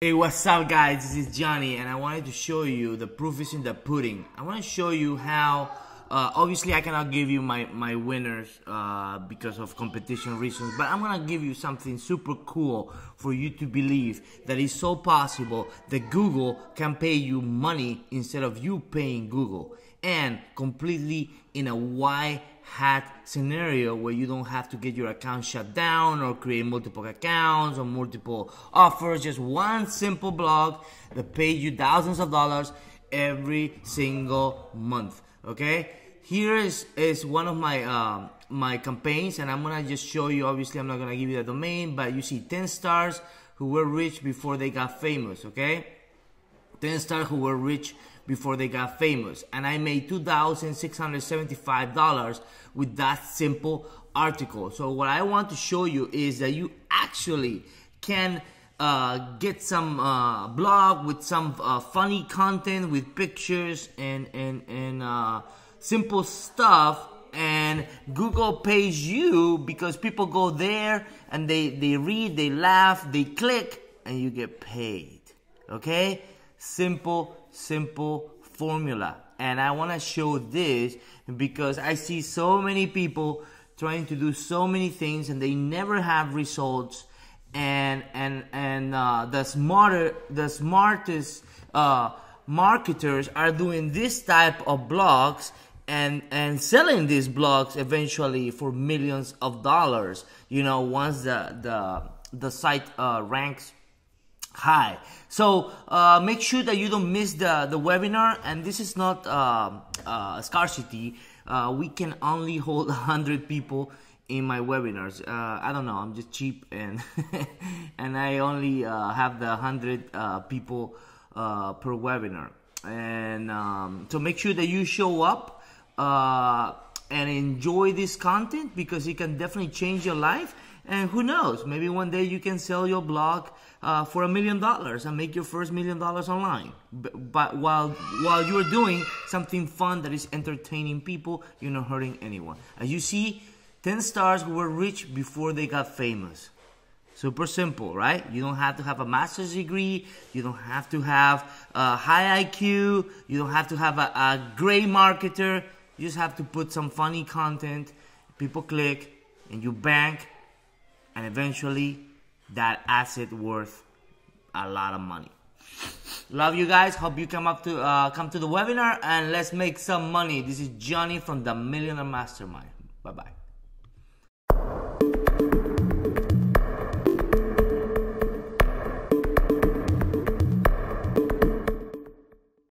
Hey, what's up guys? This is Johnny and I wanted to show you the proof is in the pudding. I want to show you how, uh, obviously I cannot give you my, my winners uh, because of competition reasons, but I'm gonna give you something super cool for you to believe that it's so possible that Google can pay you money instead of you paying Google and completely in a white hat scenario where you don't have to get your account shut down or create multiple accounts or multiple offers just one simple blog that pays you thousands of dollars every single month okay here is is one of my um, my campaigns and i'm gonna just show you obviously i'm not gonna give you the domain but you see 10 stars who were rich before they got famous okay 10 stars who were rich before they got famous. And I made $2,675 with that simple article. So what I want to show you is that you actually can uh, get some uh, blog with some uh, funny content with pictures and, and, and uh, simple stuff and Google pays you because people go there and they, they read, they laugh, they click, and you get paid. Okay? Simple, simple formula. And I want to show this because I see so many people trying to do so many things and they never have results. And and and uh, the smarter, the smartest uh, marketers are doing this type of blogs and and selling these blogs eventually for millions of dollars. You know, once the the the site uh, ranks high. So uh, make sure that you don't miss the, the webinar. And this is not uh, uh, scarcity. Uh, we can only hold 100 people in my webinars. Uh, I don't know. I'm just cheap and and I only uh, have the 100 people per webinar. And um, so make sure that you show up and enjoy this content because it can definitely change your life and who knows, maybe one day you can sell your blog uh, for a million dollars and make your first million dollars online. But while while you're doing something fun that is entertaining people, you're not hurting anyone. As you see, 10 stars were rich before they got famous. Super simple, right? You don't have to have a master's degree. You don't have to have a high IQ. You don't have to have a, a great marketer. You just have to put some funny content. People click and you bank and eventually that asset worth a lot of money. Love you guys. Hope you come up to uh, come to the webinar and let's make some money. This is Johnny from the Millionaire Mastermind. Bye bye.